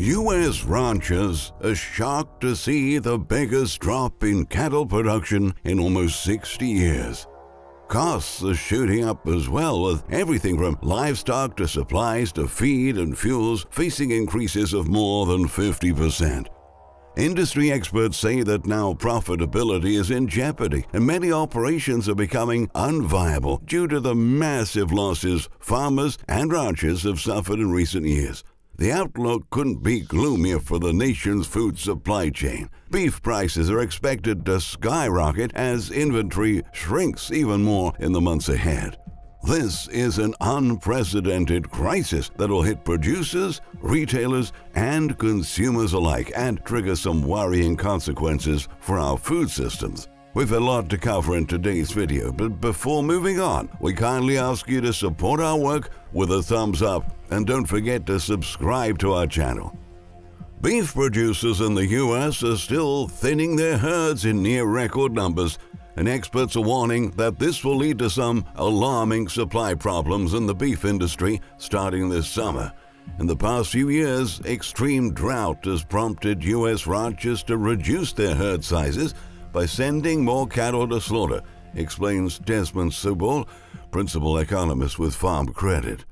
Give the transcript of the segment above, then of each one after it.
U.S. ranchers are shocked to see the biggest drop in cattle production in almost 60 years. Costs are shooting up as well, with everything from livestock to supplies to feed and fuels facing increases of more than 50%. Industry experts say that now profitability is in jeopardy and many operations are becoming unviable due to the massive losses farmers and ranchers have suffered in recent years. The outlook couldn't be gloomier for the nation's food supply chain. Beef prices are expected to skyrocket as inventory shrinks even more in the months ahead. This is an unprecedented crisis that will hit producers, retailers, and consumers alike and trigger some worrying consequences for our food systems. We've a lot to cover in today's video, but before moving on, we kindly ask you to support our work with a thumbs up and don't forget to subscribe to our channel. Beef producers in the US are still thinning their herds in near record numbers, and experts are warning that this will lead to some alarming supply problems in the beef industry starting this summer. In the past few years, extreme drought has prompted US ranchers to reduce their herd sizes by sending more cattle to slaughter, explains Desmond Subel, principal economist with Farm Credit.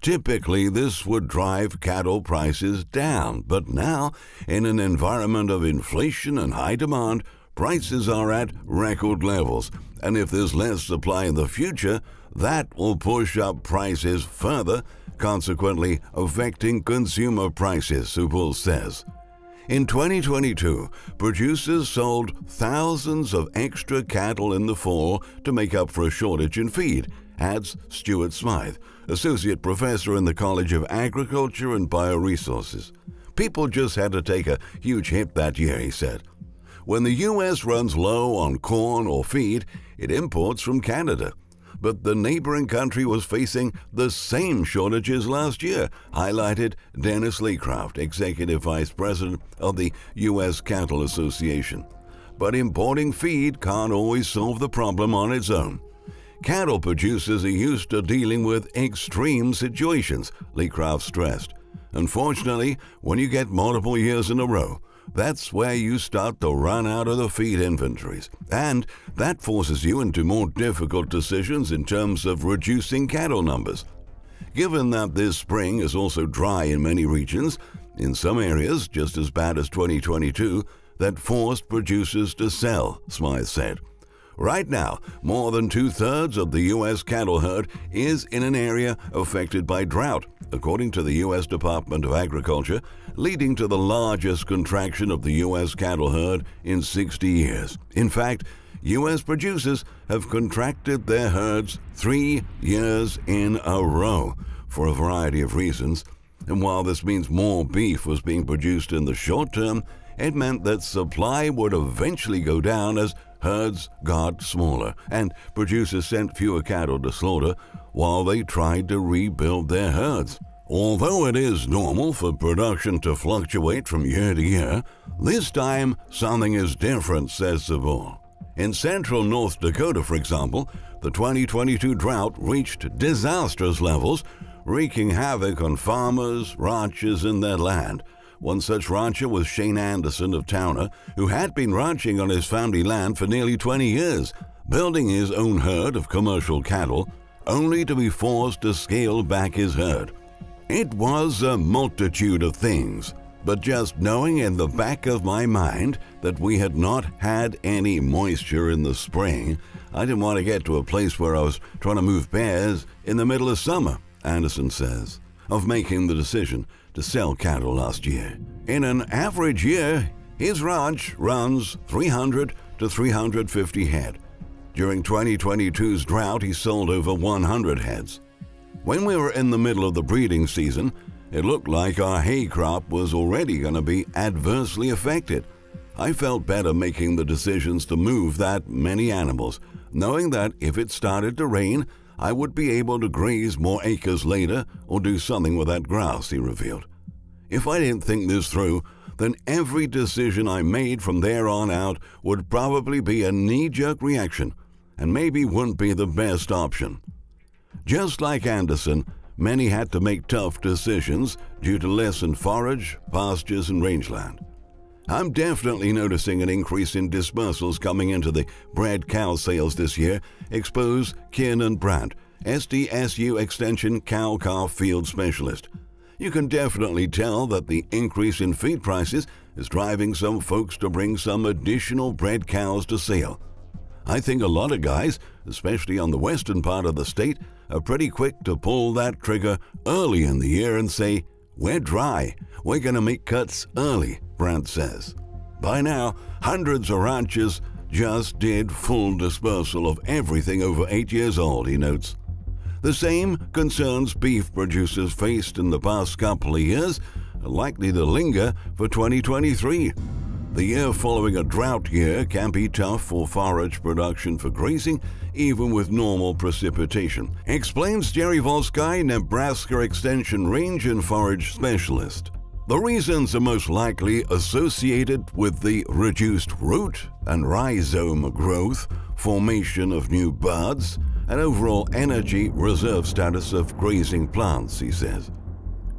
Typically, this would drive cattle prices down, but now, in an environment of inflation and high demand, prices are at record levels. And if there's less supply in the future, that will push up prices further, consequently affecting consumer prices, Subel says. In 2022, producers sold thousands of extra cattle in the fall to make up for a shortage in feed, adds Stuart Smyth, associate professor in the College of Agriculture and Bioresources. People just had to take a huge hit that year, he said. When the U.S. runs low on corn or feed, it imports from Canada but the neighboring country was facing the same shortages last year, highlighted Dennis Laycraft, Executive Vice President of the U.S. Cattle Association. But importing feed can't always solve the problem on its own. Cattle producers are used to dealing with extreme situations, Laycraft stressed. Unfortunately, when you get multiple years in a row, that's where you start to run out of the feed inventories. And that forces you into more difficult decisions in terms of reducing cattle numbers. Given that this spring is also dry in many regions, in some areas just as bad as 2022, that forced producers to sell, Smyth said. Right now, more than two thirds of the U.S. cattle herd is in an area affected by drought, according to the U.S. Department of Agriculture, leading to the largest contraction of the U.S. cattle herd in 60 years. In fact, U.S. producers have contracted their herds three years in a row for a variety of reasons. And while this means more beef was being produced in the short term, it meant that supply would eventually go down as herds got smaller and producers sent fewer cattle to slaughter while they tried to rebuild their herds. Although it is normal for production to fluctuate from year to year, this time something is different, says Subel. In central North Dakota, for example, the 2022 drought reached disastrous levels, wreaking havoc on farmers, ranchers, and their land. One such rancher was Shane Anderson of Towner, who had been ranching on his family land for nearly 20 years, building his own herd of commercial cattle, only to be forced to scale back his herd. It was a multitude of things, but just knowing in the back of my mind that we had not had any moisture in the spring, I didn't want to get to a place where I was trying to move bears in the middle of summer, Anderson says, of making the decision to sell cattle last year. In an average year, his ranch runs 300 to 350 head. During 2022's drought, he sold over 100 heads. When we were in the middle of the breeding season, it looked like our hay crop was already going to be adversely affected. I felt better making the decisions to move that many animals, knowing that if it started to rain, I would be able to graze more acres later or do something with that grass, he revealed. If I didn't think this through, then every decision I made from there on out would probably be a knee jerk reaction and maybe wouldn't be the best option. Just like Anderson, many had to make tough decisions due to less lessened forage, pastures, and rangeland. I'm definitely noticing an increase in dispersals coming into the bred cow sales this year, expose Kiernan Brandt, SDSU Extension Cow Calf Field Specialist. You can definitely tell that the increase in feed prices is driving some folks to bring some additional bred cows to sale. I think a lot of guys, especially on the western part of the state, are pretty quick to pull that trigger early in the year and say, We're dry. We're going to make cuts early, Brandt says. By now, hundreds of ranchers just did full dispersal of everything over eight years old, he notes. The same concerns beef producers faced in the past couple of years are likely to linger for 2023. The year following a drought year can be tough for forage production for grazing, even with normal precipitation, explains Jerry Volesky, Nebraska Extension Range and Forage Specialist. The reasons are most likely associated with the reduced root and rhizome growth, formation of new buds, and overall energy reserve status of grazing plants, he says.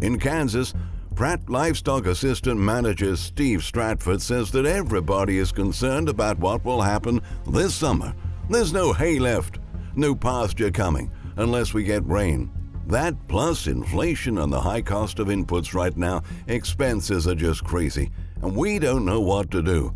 In Kansas, Pratt Livestock Assistant Manager Steve Stratford says that everybody is concerned about what will happen this summer. There's no hay left, no pasture coming, unless we get rain. That plus inflation and the high cost of inputs right now, expenses are just crazy, and we don't know what to do.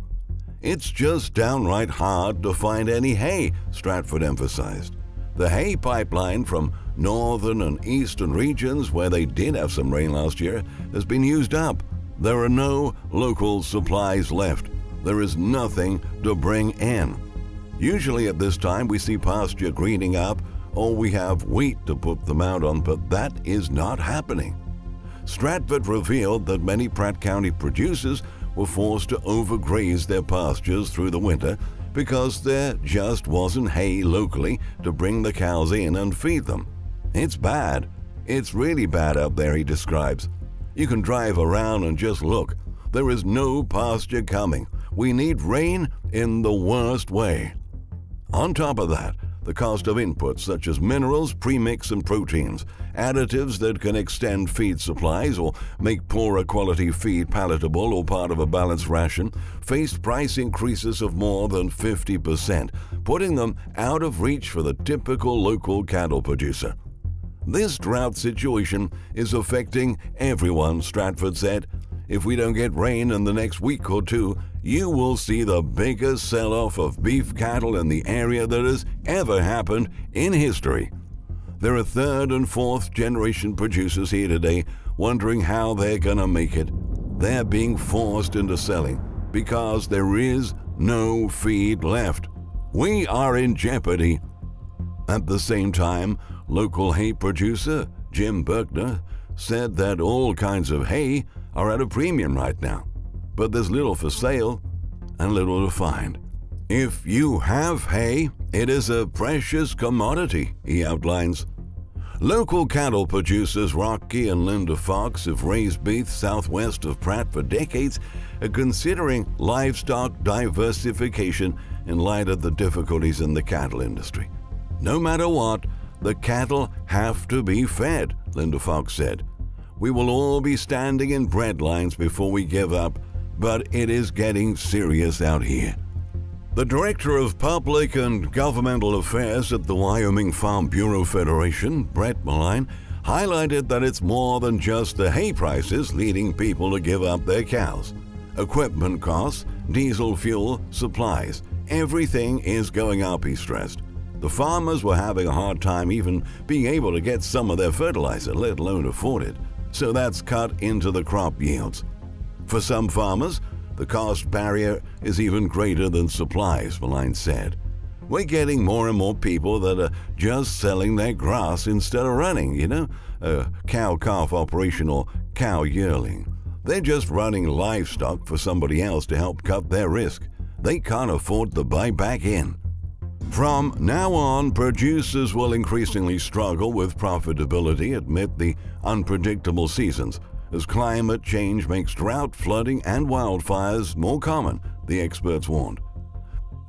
It's just downright hard to find any hay, Stratford emphasized. The hay pipeline from northern and eastern regions where they did have some rain last year has been used up. There are no local supplies left. There is nothing to bring in. Usually at this time we see pasture greening up or we have wheat to put them out on, but that is not happening. Stratford revealed that many Pratt County producers were forced to overgraze their pastures through the winter because there just wasn't hay locally to bring the cows in and feed them. It's bad. It's really bad out there, he describes. You can drive around and just look. There is no pasture coming. We need rain in the worst way. On top of that, the cost of inputs such as minerals, premix, and proteins, additives that can extend feed supplies or make poorer quality feed palatable or part of a balanced ration, faced price increases of more than 50%, putting them out of reach for the typical local cattle producer. This drought situation is affecting everyone, Stratford said. If we don't get rain in the next week or two, you will see the biggest sell off of beef cattle in the area that has ever happened in history. There are third and fourth generation producers here today wondering how they're going to make it. They're being forced into selling because there is no feed left. We are in jeopardy. At the same time, local hay producer Jim Berkner said that all kinds of hay are at a premium right now, but there's little for sale and little to find. If you have hay, it is a precious commodity, he outlines. Local cattle producers Rocky and Linda Fox have raised beef southwest of Pratt for decades, are considering livestock diversification in light of the difficulties in the cattle industry. No matter what, the cattle have to be fed, Linda Fox said. We will all be standing in bread lines before we give up, but it is getting serious out here. The Director of Public and Governmental Affairs at the Wyoming Farm Bureau Federation, Brett Moline, highlighted that it's more than just the hay prices leading people to give up their cows. Equipment costs, diesel fuel, supplies, everything is going up, he stressed. The farmers were having a hard time even being able to get some of their fertilizer, let alone afford it so that's cut into the crop yields. For some farmers, the cost barrier is even greater than supplies, Moline said. We're getting more and more people that are just selling their grass instead of running, you know, a cow calf operation or cow yearling. They're just running livestock for somebody else to help cut their risk. They can't afford to buy back in. From now on, producers will increasingly struggle with profitability amid the unpredictable seasons as climate change makes drought, flooding, and wildfires more common, the experts warned.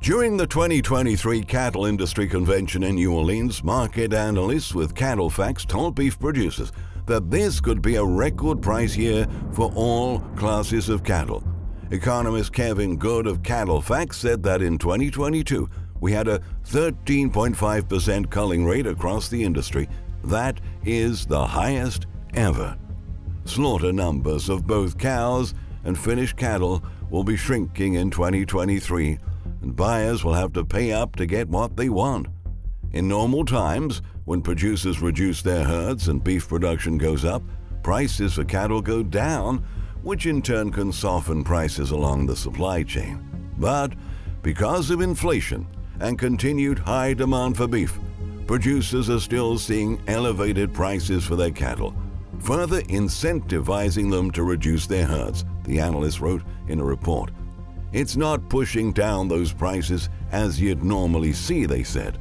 During the 2023 Cattle Industry Convention in New Orleans, market analysts with CattleFax told beef producers that this could be a record price year for all classes of cattle. Economist Kevin Good of CattleFax said that in 2022, we had a 13.5% culling rate across the industry. That is the highest ever. Slaughter numbers of both cows and finished cattle will be shrinking in 2023, and buyers will have to pay up to get what they want. In normal times, when producers reduce their herds and beef production goes up, prices for cattle go down, which in turn can soften prices along the supply chain. But because of inflation and continued high demand for beef, producers are still seeing elevated prices for their cattle, further incentivizing them to reduce their herds, the analyst wrote in a report. It's not pushing down those prices as you'd normally see, they said.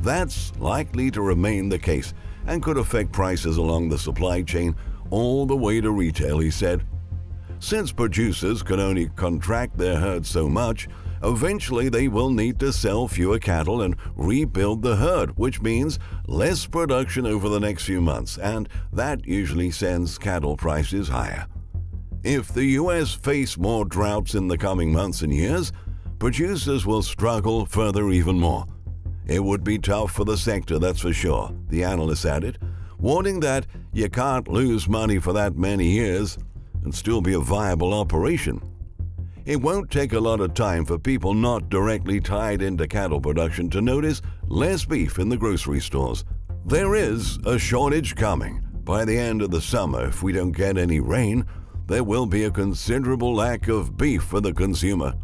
That's likely to remain the case and could affect prices along the supply chain all the way to retail, he said. Since producers can only contract their herds so much, eventually they will need to sell fewer cattle and rebuild the herd, which means less production over the next few months, and that usually sends cattle prices higher. If the U.S. face more droughts in the coming months and years, producers will struggle further even more. It would be tough for the sector, that's for sure, the analyst added, warning that you can't lose money for that many years and still be a viable operation. It won't take a lot of time for people not directly tied into cattle production to notice less beef in the grocery stores. There is a shortage coming. By the end of the summer, if we don't get any rain, there will be a considerable lack of beef for the consumer.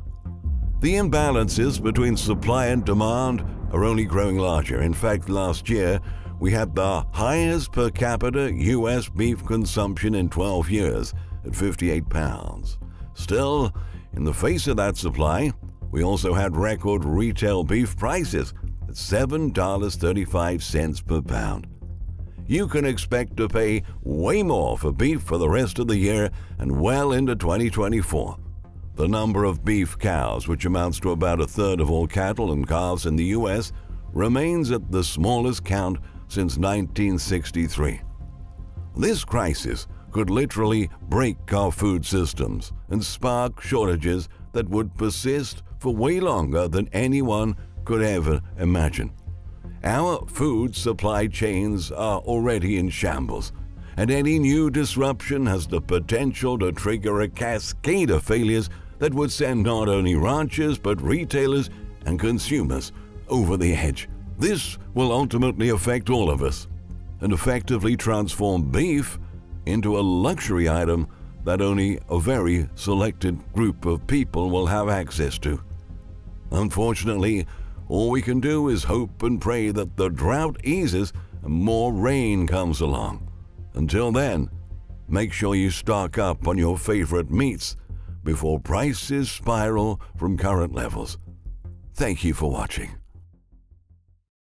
The imbalances between supply and demand are only growing larger. In fact, last year, we had the highest per capita U.S. beef consumption in 12 years at 58 pounds. Still, in the face of that supply, we also had record retail beef prices at $7.35 per pound. You can expect to pay way more for beef for the rest of the year and well into 2024. The number of beef cows, which amounts to about a third of all cattle and calves in the U.S., remains at the smallest count since 1963. This crisis could literally break our food systems and spark shortages that would persist for way longer than anyone could ever imagine. Our food supply chains are already in shambles, and any new disruption has the potential to trigger a cascade of failures that would send not only ranchers but retailers and consumers over the edge. This will ultimately affect all of us and effectively transform beef into a luxury item that only a very selected group of people will have access to. Unfortunately, all we can do is hope and pray that the drought eases and more rain comes along. Until then, make sure you stock up on your favorite meats before prices spiral from current levels. Thank you for watching.